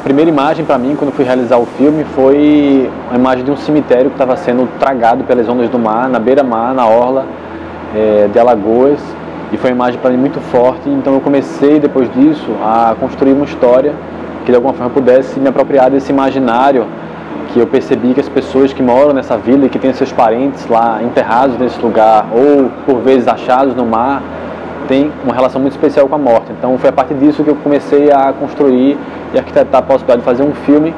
primeira imagem para mim, quando fui realizar o filme, foi a imagem de um cemitério que estava sendo tragado pelas ondas do mar, na beira-mar, na orla é, de Alagoas. E foi uma imagem para mim muito forte, então eu comecei depois disso a construir uma história que de alguma forma pudesse me apropriar desse imaginário que eu percebi que as pessoas que moram nessa vila e que têm seus parentes lá enterrados nesse lugar ou por vezes achados no mar têm uma relação muito especial com a morte. Então foi a partir disso que eu comecei a construir e arquitetar a possibilidade de fazer um filme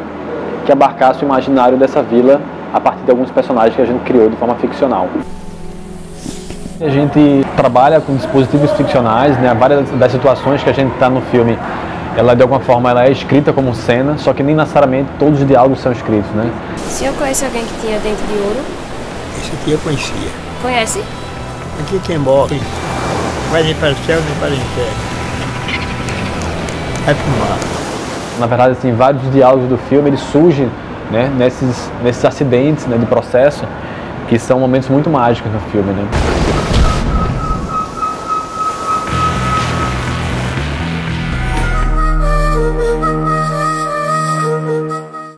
que abarcasse o imaginário dessa vila a partir de alguns personagens que a gente criou de forma ficcional. A gente trabalha com dispositivos ficcionais, né? várias das situações que a gente está no filme, ela de alguma forma ela é escrita como cena, só que nem necessariamente todos os diálogos são escritos. Né? O senhor conhece alguém que tinha dente de ouro? Esse aqui eu conhecia. Conhece? Aqui quem morre vai nem para o céu nem para o inferno. É fumar. Na verdade, assim, vários diálogos do filme eles surgem né, nesses, nesses acidentes né, de processo que são momentos muito mágicos no filme. Né?